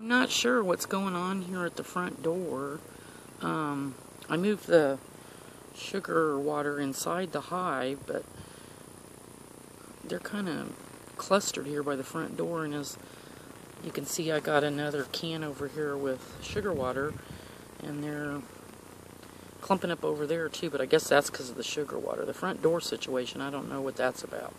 I'm not sure what's going on here at the front door. Um, I moved the sugar water inside the hive, but they're kind of clustered here by the front door. And as you can see, I got another can over here with sugar water, and they're clumping up over there too. But I guess that's because of the sugar water. The front door situation, I don't know what that's about.